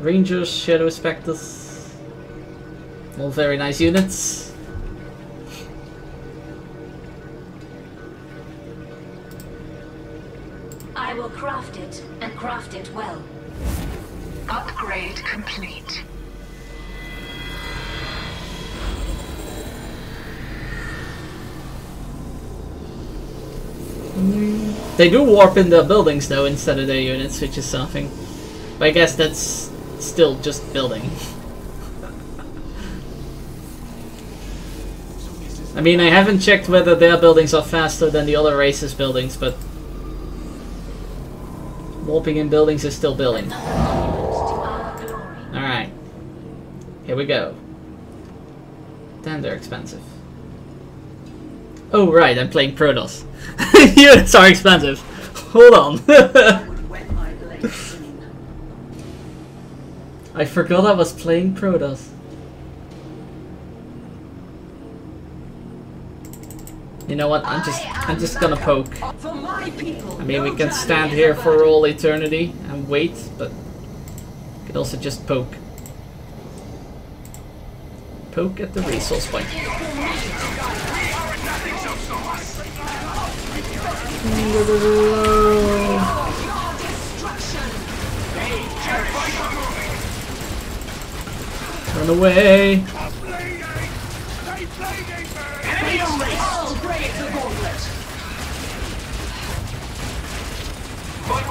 Rangers, Shadow Spectres. All very nice units. I will craft it, and craft it well. Upgrade complete. They do warp in the buildings though instead of their units, which is something. But I guess that's still just building. I mean, I haven't checked whether their buildings are faster than the other races' buildings, but warping in buildings is still building. Alright. Here we go. Damn, they're expensive. Oh, right, I'm playing Protoss. Units are expensive. Hold on. I forgot I was playing Protoss. You know what? I'm just I'm just gonna poke. I mean, we can stand here for all eternity and wait, but we could also just poke. Poke at the resource point. Run away!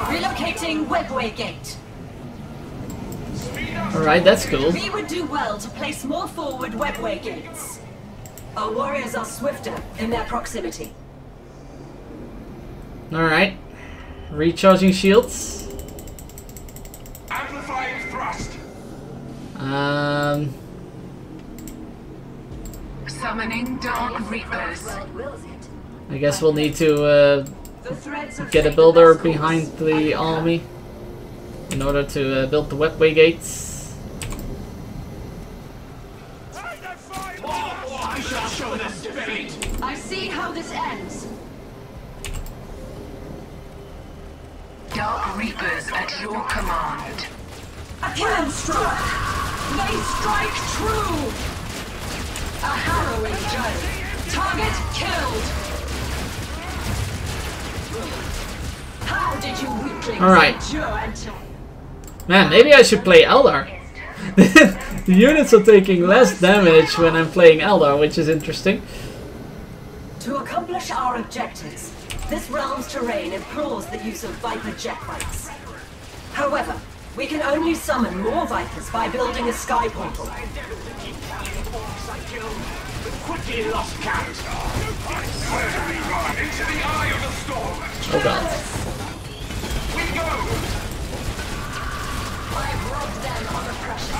Relocating Webway Gate. Alright, that's cool. We would do well to place more forward Webway Gates. Our warriors are swifter in their proximity. Alright. Recharging shields. Um, Summoning Dark Reapers. World wills it. I guess we'll need to uh, The threads of get a builder behind the army in order to uh, build the webway gates. I shall show them defeat. I see how this ends. Dark Reapers at your command. A cannon stroke. They strike true. A harrowing journey. Target killed. How did you weaklings All right. Man, maybe I should play Eldar. the units are taking less damage when I'm playing Eldar, which is interesting. To accomplish our objectives, this realm's terrain implores the use of Viper jet bikes. However, we can only summon more Vipers by building a sky portal. Quickly lost count. Where do we run? Into the eye of the storm. Oh god. We go. I've robbed them of a precious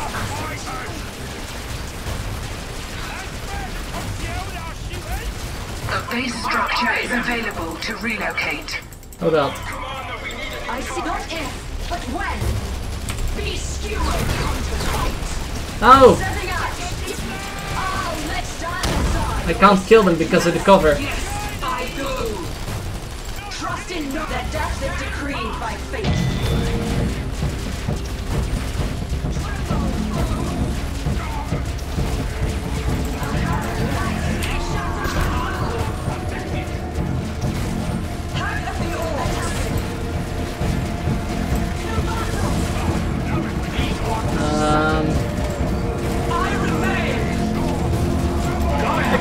A base structure is available to relocate. Oh god. Commander, we need a I see not if, but when. Oh! I can't kill them because of the cover. Yes, I. Trust in their death is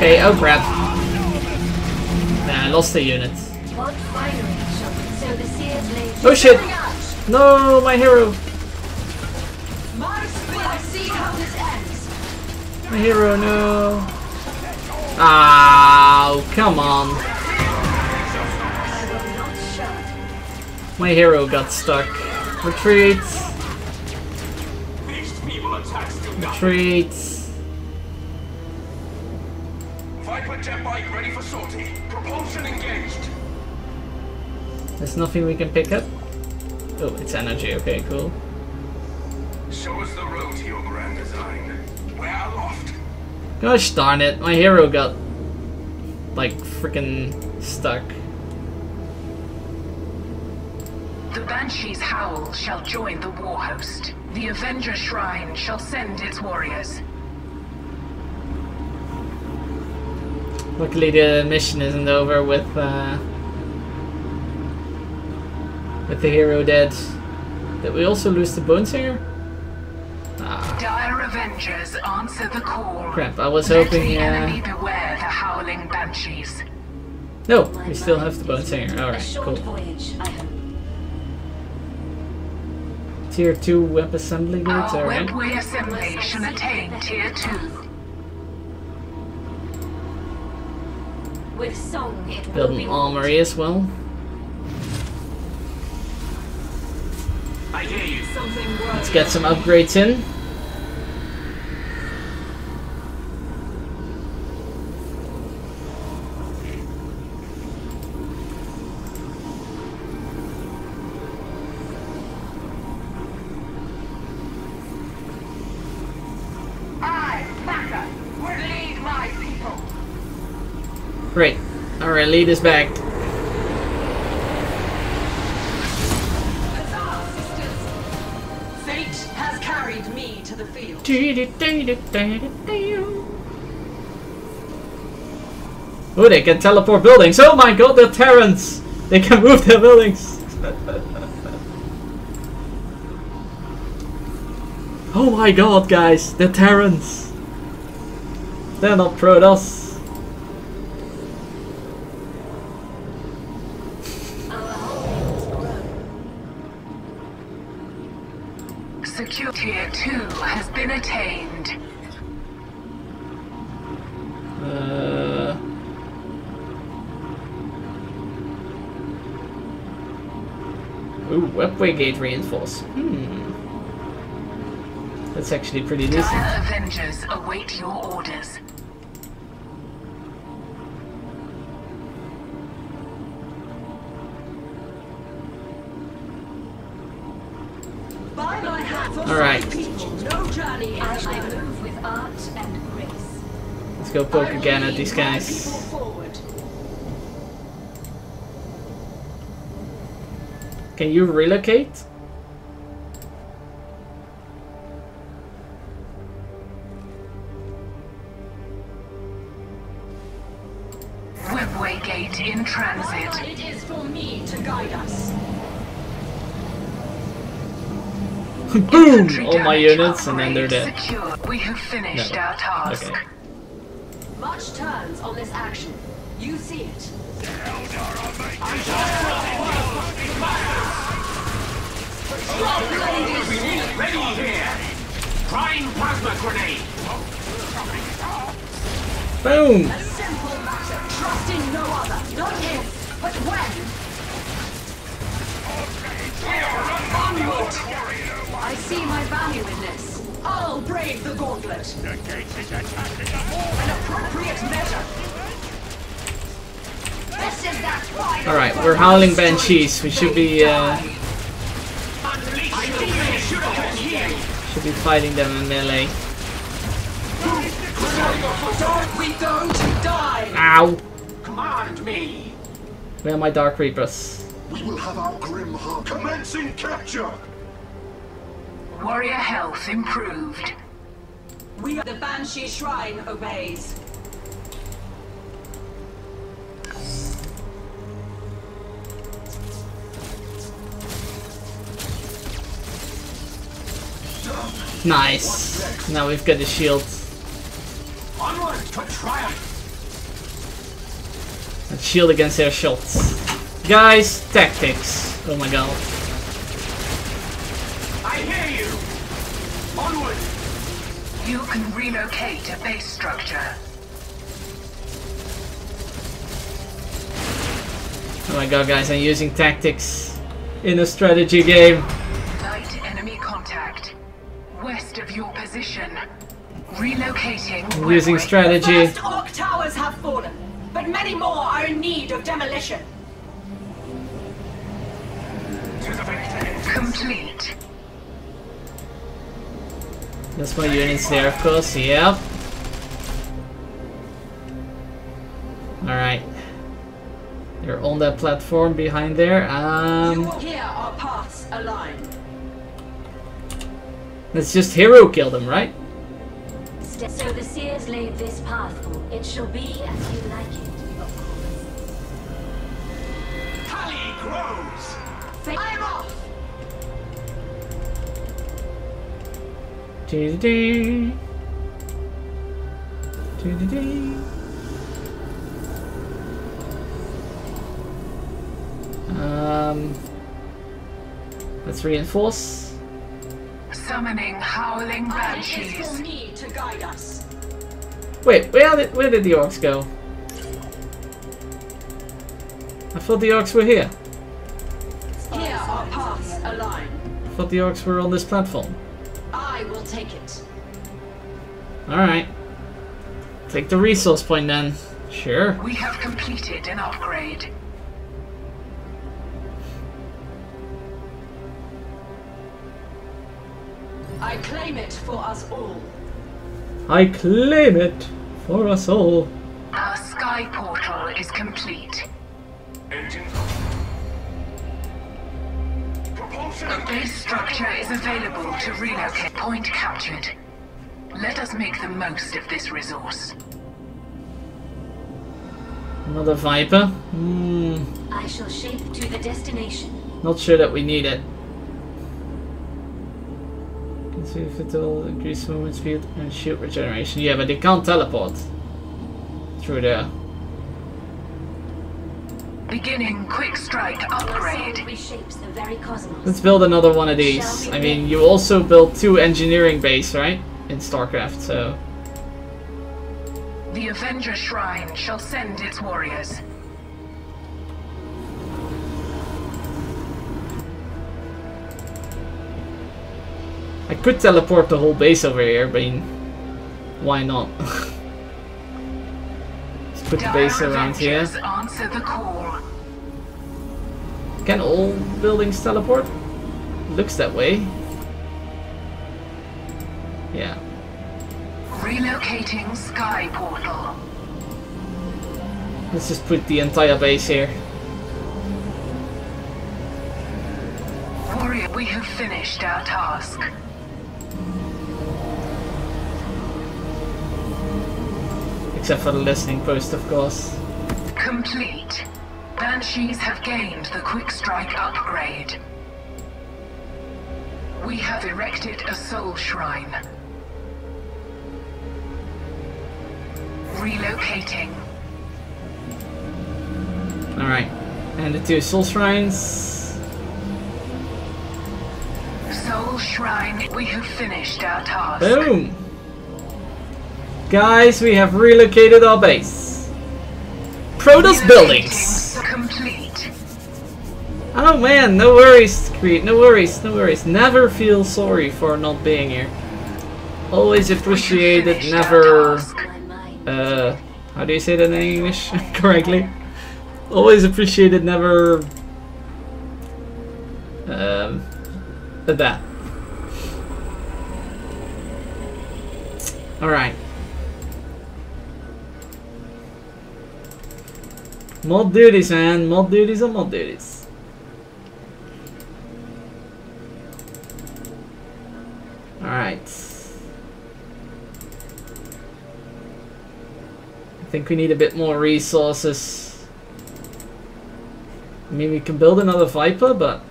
okay, oh crap. I lost the unit. Oh shit! No, my hero! My hero, no. Oh, come on. My hero got stuck. Retreat. Retreat. There's nothing we can pick up. Oh, it's energy. Okay, cool. Show us the road to your grand design. We're aloft. Gosh darn it, my hero got like freaking stuck. The Banshee's howl shall join the war host. The Avenger Shrine shall send its warriors. Luckily, the mission isn't over with uh, with the hero dead. Did we also lose the Bone Singer? Ah, Dire Avengers answer the call. crap! I was Let hoping. the enemy Uh, beware the howling banshees. no, we still have the Bone Singer. All A cool. voyage, Tier two web assembly gates. All Our right. webway assembly shall attain tier 2. With song, it Build will an be armory as well. Let's get some upgrades in. I, Macha, will lead my people. Great. Alright, lead is back. Oh, they can teleport buildings. Oh my god, they're Terrans! They can move their buildings. oh my god, guys, they're Terrans. They're not Protoss. Secure tier 2 has been attained. Uh, ooh, webway gate reinforce. Hmm. That's actually pretty decent. Dire Avengers await your orders. And grace. Let's go poke again at these guys. Can you relocate? Boom! All my units, and then they're dead. Secure. We have finished No. our task. Okay. Much turns on this action. You see it. Ready here. Prime plasma grenade. Boom! A simple matter. Trust in no other. Not if, but when. Onward. I see my value in this. I'll brave the gauntlet. An appropriate measure. This is that final Alright, we're howling banshees. We should be uh, should be fighting them in melee. Don't we go to die? Ow! Command me. Where are my Dark Reapers? We will have our grim hunt. Commencing capture! Warrior health improved. We are the Banshee Shrine obeys. Nice. Now we've got the shield. Onward to triumph. A shield against their shots. Guys, tactics. Oh my god. You can relocate a base structure. Oh my god, guys, I'm using tactics in a strategy game. Light enemy contact. West of your position. Relocating. I'm using webway. strategy. First Orc towers have fallen, but many more are in need of demolition. To the. Complete. That's my units there, of course. Yep. Alright. They're on that platform behind there. You Um, will hear our paths align. It's just Hero killed them, right? So the seers laid this path for. It shall be as you like it, of course. Tally grows! I'm off! Um, let's reinforce. Summoning howling banshees. will need to guide us. Wait, where did where did the orcs go? I thought the orcs were here. Here our paths align. I thought the orcs were on this platform. Take it. Alright. Take the resource point then. Sure. We have completed an upgrade. I claim it for us all. I claim it for us all. Our sky portal is complete. Propulsion A base structure is available to relocate. Point captured. Let us make the most of this resource. Another Viper? Hmm, I shall shape to the destination. not sure that we need it. Can see if it will increase movement speed and shield regeneration. Yeah, but they can't teleport through there. Beginning quick strike upgrade. reshapes the very cosmos. Let's build another one of these. I mean, you also built two engineering base, right? In StarCraft, so... The Avenger Shrine shall send its warriors. I could teleport the whole base over here, but why not? Put the base around here. Avengers answer the call. Can all buildings teleport? Looks that way. Yeah. Relocating sky portal. Let's just put the entire base here. Warrior, we have finished our task. Except for the listening post, of course. Complete. Banshees have gained the quick strike upgrade. We have erected a soul shrine. Relocating. Alright. And the two soul shrines. Soul shrine, we have finished our task. Boom! Guys, we have relocated our base. Protoss buildings! Complete. Oh man, no worries, Creed, no worries, no worries. Never feel sorry for not being here. Always appreciate it, never... task. My mind. Uh, how do you say that in English correctly? Always appreciated, never. Um, that. All right. Mod duties, man. Mod duties are mod duties. All right. I think we need a bit more resources. I mean, we can build another Viper, but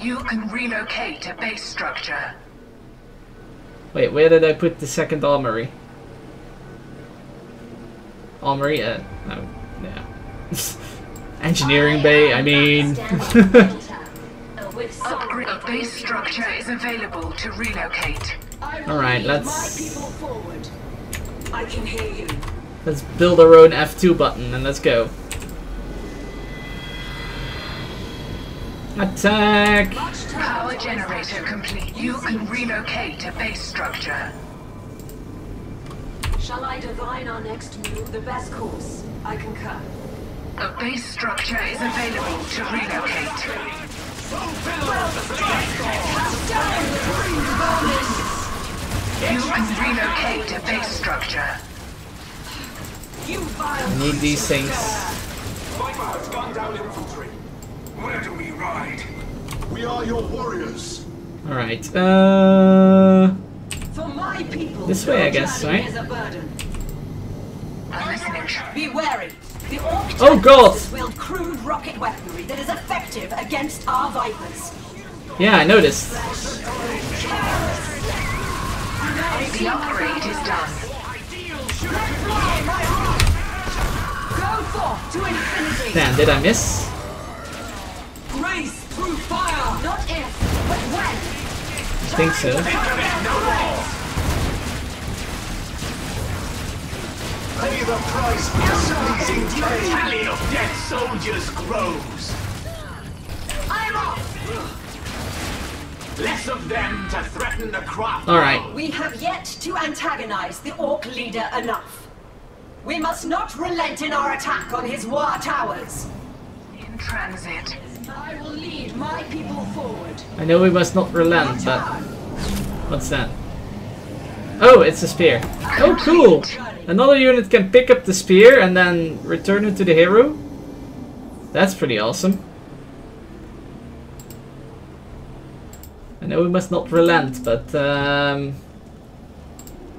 You can relocate a base structure. wait, where did I put the second armory? Armory? Uh, no. Engineering bay. I mean, Upgrade base structure is available to relocate. all right. Let's. I can hear you. let's build our own F2 button and let's go. Attack! Power generator complete. You can relocate a base structure. Shall I divine our next move? The best course. I concur. A base structure is available to relocate. You can relocate a base structure. I need these things. Viper has gunned down infantry. Where do we ride? We are your warriors. Alright, uh... For my people, This way, I guess, right? is a burden. I'm listening. Be wary. The Orc Oh, God! terrorists wield crude rocket weaponry that is effective against our Vipers. Yeah, I noticed. The upgrade is done. Go forth to infinity. Damn, did I miss? Grace through fire. Not if, but when. I think so. Pay the price for displeasing Khaine. Tally of dead soldiers grows. I'm off. Less of them to threaten the craft. Alright. We have yet to antagonize the Orc leader enough. We must not relent in our attack on his war towers. In transit. I will lead my people forward. I know we must not relent, but... What's that? Oh, it's a spear. Oh, cool! Another unit can pick up the spear and then return it to the hero? That's pretty awesome. I know we must not relent, but um,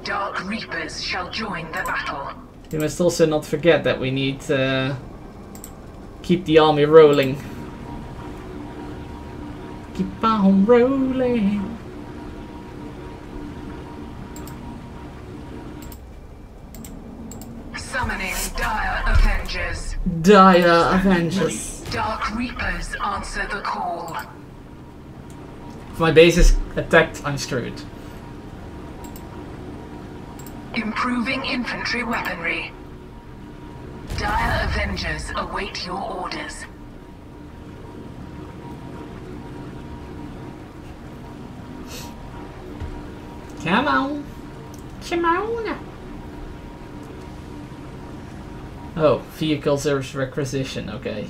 Dark Reapers shall join the battle. we must also not forget that we need to keep the army rolling. Keep on rolling. Dire Avengers. Dark Reapers answer the call. If my base is attacked, I'm screwed. Improving infantry weaponry. Dire Avengers await your orders. Come on. Come on. Oh, vehicles are requisition, okay.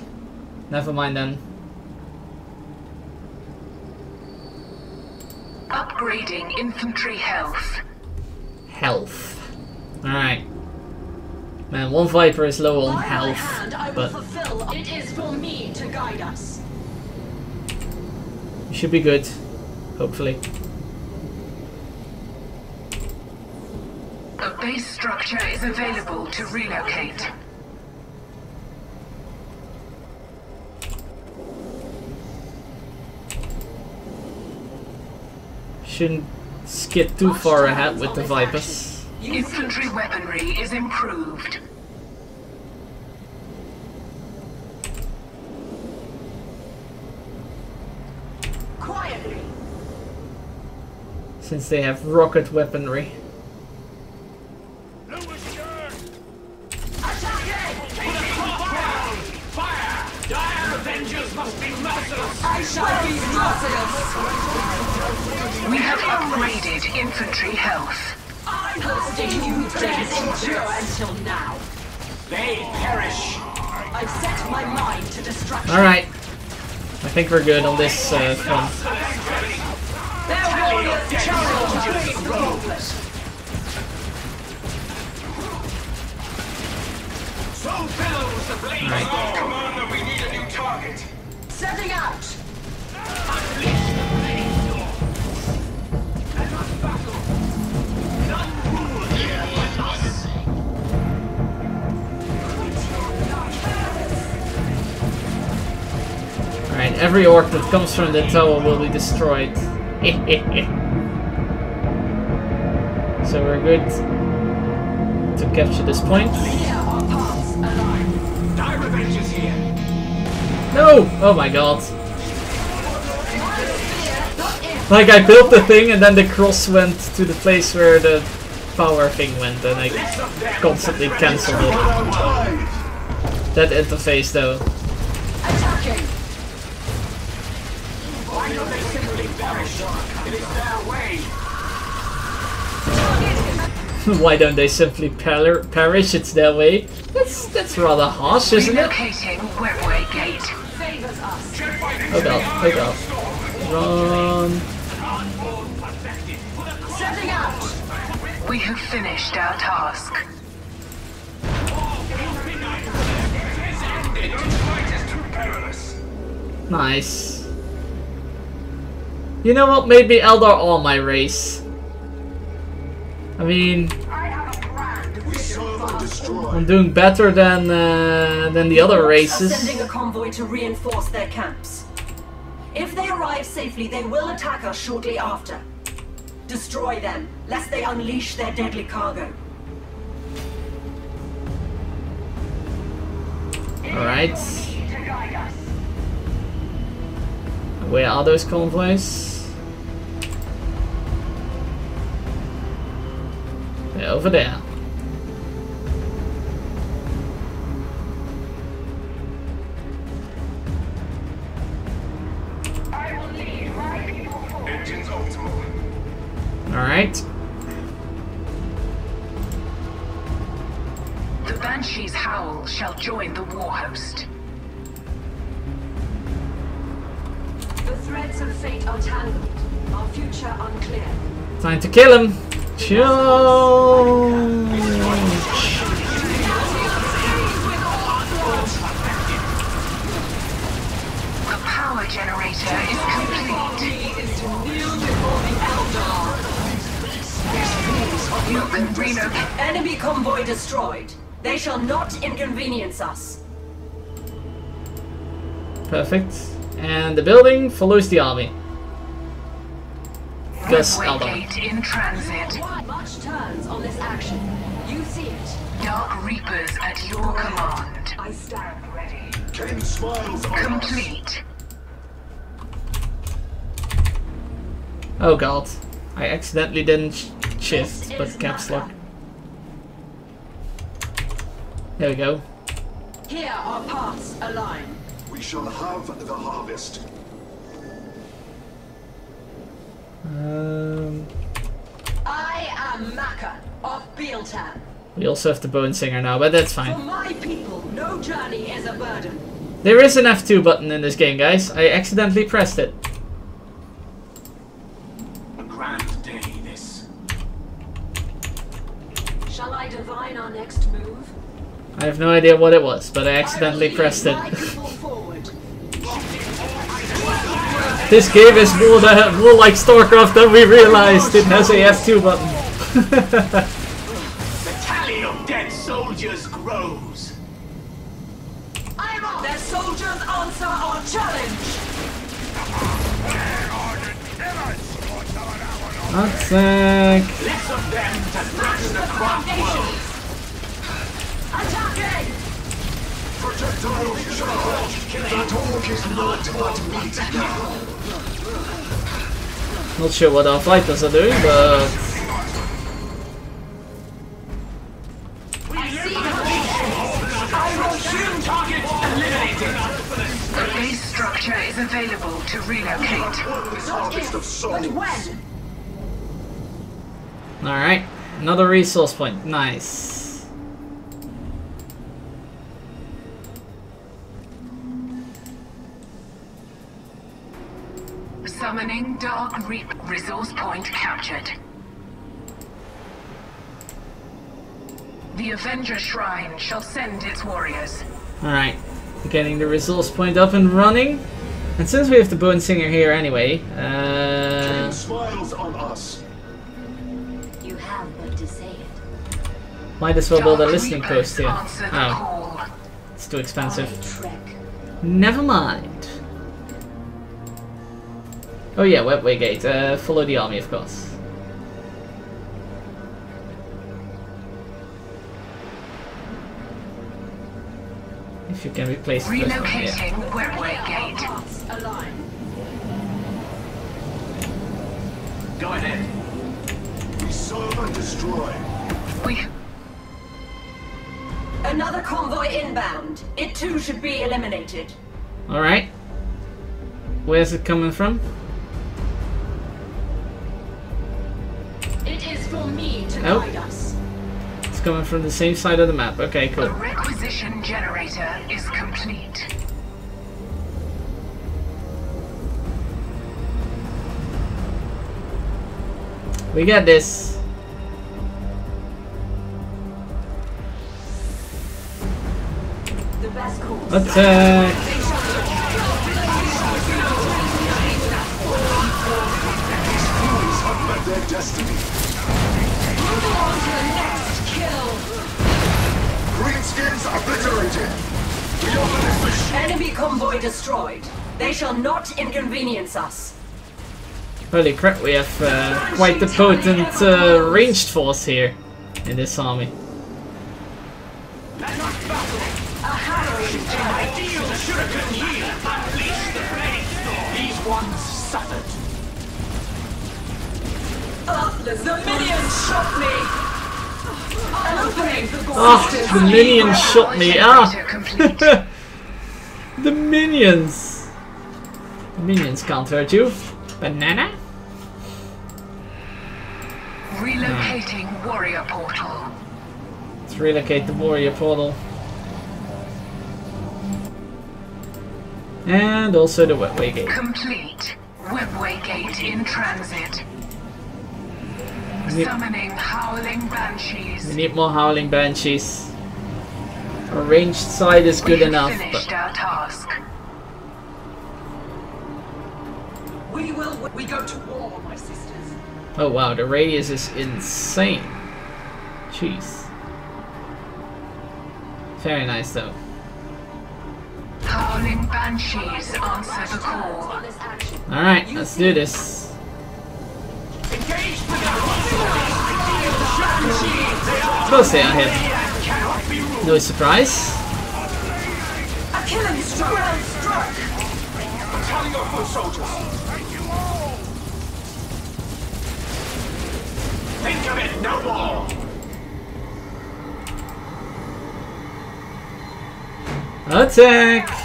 Never mind then. Upgrading infantry health. Health. Alright. Man, one Viper is low on By health, hand, I will but fulfill. It is for me to guide us. should be good. Hopefully. A base structure is available to relocate. Shouldn't skid too far ahead with the Vipers. Infantry weaponry is improved. Quietly. Since they have rocket weaponry. Until now. They perish! I've set my mind to destruction. Alright. I think we're good on this uh, front. Their warriors challenge against the gauntlet. So billows the blade Right. storm! Commander, we need a new target! Setting out. Alright, every orc that comes from the tower will be destroyed. so we're good to capture this point. No! Oh my god. Like I built the thing and then the cross went to the place where the power thing went and I constantly cancelled it. That interface though. Why don't they simply perish? It is their way! Why don't they simply per perish? It's their way. That's that's rather harsh, isn't it? Webway Gate. Favors us. Oh god, oh god. Run. Setting out. We have finished our task. This fight is too perilous! Nice. You know what? Maybe Eldar all my race. I mean, We serve and destroy. I'm doing better than uh, than the other races. sending a convoy to reinforce their camps. If they arrive safely, they will attack us shortly after. Destroy them, lest they unleash their deadly cargo. Alright. Where are those convoys? Over there. Alright. The Banshee's howl shall join the war host. The threads of fate are tangled, our future unclear. Time to kill him. Charge! The power generator is complete. You can relocate. Enemy convoy destroyed. They shall not inconvenience us. Perfect. And the building follows the army. Gus Redway Eldar. Gate in transit. Much turns on this action. You see it. Dark Reapers at your command. I stand ready. Khaine smiles on. Complete. Oh god. I accidentally didn't sh shift, but caps lock. There we go. Here our paths align. We shall have the harvest. Um, I am Macha of Biel-Tan. we also have the Bone Singer now, but that's For fine. my people, no journey is a burden. There is an F2 button in this game, guys. I accidentally pressed it. A grand day, this. Shall I divine our next move? I have no idea what it was, but I accidentally pressed it. This game is more, tha- more like StarCraft than we realized. It has a F2 button. The tally of dead soldiers grows. I'm on. Their soldiers answer our challenge. Attack! Less of them to threaten the craft Protect the world, That orc is not what now. Not sure what our fighters are doing, but. The base structure is available to relocate. This harvest of But when? alright. Another resource point. Nice. Summoning Dark Reap. Resource point captured. The Avenger Shrine shall send its warriors. Alright. Getting the resource point up and running. And since we have the Bone Singer here anyway, uh, smiles on us. You have but to say it. might as well build a listening post here. Answer Oh, it's too expensive. Never mind. Oh yeah, Webway Gate. Uh, follow the army, of course. If you can replace placed first one, yeah. Relocating Webway Gate. Align. Go ahead. We serve and destroy. We Another convoy inbound. It too should be eliminated. Alright. Where's it coming from? Coming from the same side of the map. Okay, cool. The requisition generator is complete. We got this. The best course. Attack! Obliterated. We are beneficial. Enemy convoy destroyed. They shall not inconvenience us. Holy crap, we have uh, quite the potent uh, ranged force here in this army. Ideal should have been here. Unleash the flames. These ones suffered. The minions shot me. Ah, the minions shot me. Ah! the minions. The minions can't hurt you. Banana? Relocating warrior portal. Let's relocate the warrior portal. And also the webway gate. Complete. Webway gate in transit. We need, Summoning howling we need more howling banshees. Our ranged side is good We've enough, but our task. We will. We go to war, my sisters. oh wow, the radius is insane. Jeez. Very nice though. Howling banshees answer the call. Alright, let's do this. Of they are hit. No surprise. A killing stroke. Struck. Tally your foot soldiers. Think of it no more. Attack!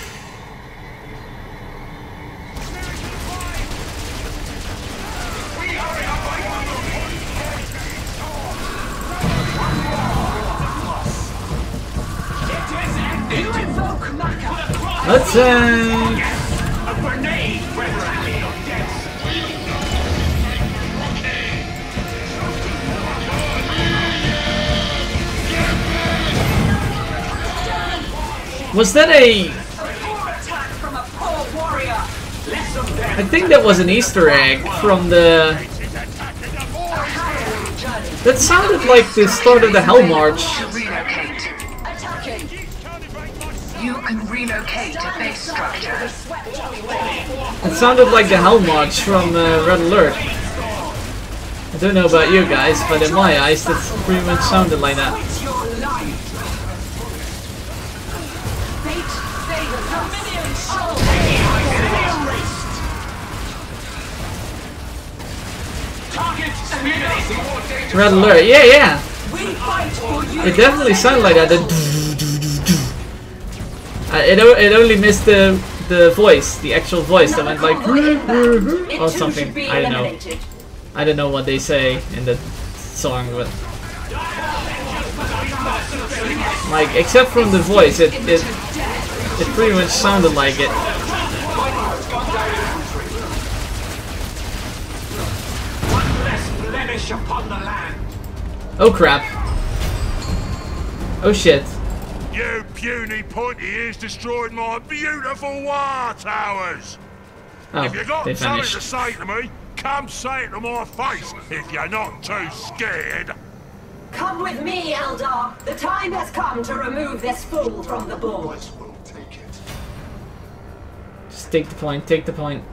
Attack! Death. Uh, was that a... I think that was an easter egg from the... That sounded like the start of the Hell March. Sounded like the Hell March from uh, Red Alert. I don't know about you guys, but in my eyes, that pretty much sounded like that. Red Alert, yeah, yeah! It definitely sounded like that. The uh, it, it only missed the the voice, the actual voice that went like or something. I don't know. I don't know what they say in the song, but like except from the voice, it it it pretty much sounded like it. One less blemish upon the land. Oh crap! Oh shit! You puny pointy ears destroyed my beautiful war towers! Oh, if you got they something to say to me, come say it to my face if you're not too scared. Come with me, Eldar. The time has come to remove this fool from the board. We'll take it. Just take the point. Take the point.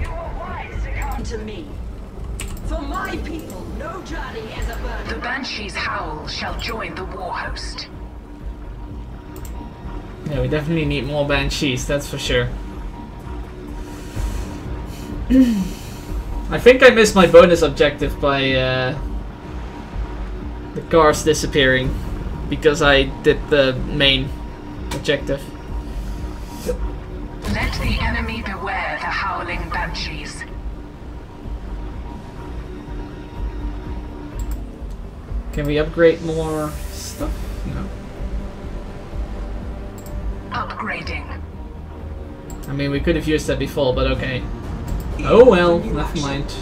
You are wise to come to me. For my people, no journey is a burden. The banshees howl shall join the war host. Yeah, we definitely need more banshees. That's for sure. I think I missed my bonus objective by uh, the cars disappearing because I did the main objective. Can we upgrade more stuff? No. Upgrading. I mean, we could have used that before, but okay. Oh well, never mind.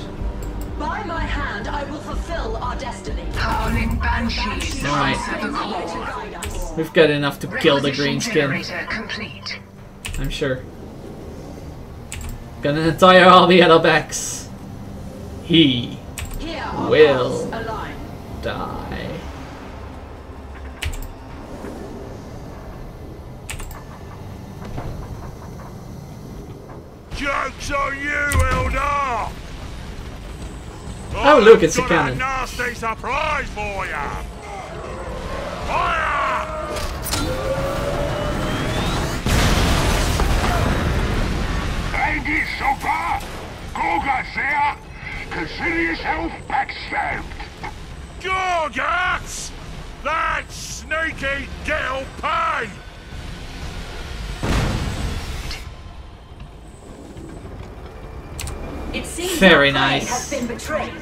By my hand, I will fulfill our destiny. Howling banshees Alright. answer the call. We've got enough to kill the Requisition green skin. complete. I'm sure. Got an entire army at our backs. He Here Will. die. Joke's on you, Eldar! Oh, look, it's a cannon. got nasty surprise for ya! Fire! Ain't it so far? Gorgas there! Consider yourself backstabbed! Gorgats! That sneaky girl pay! Very nice. has been betrayed.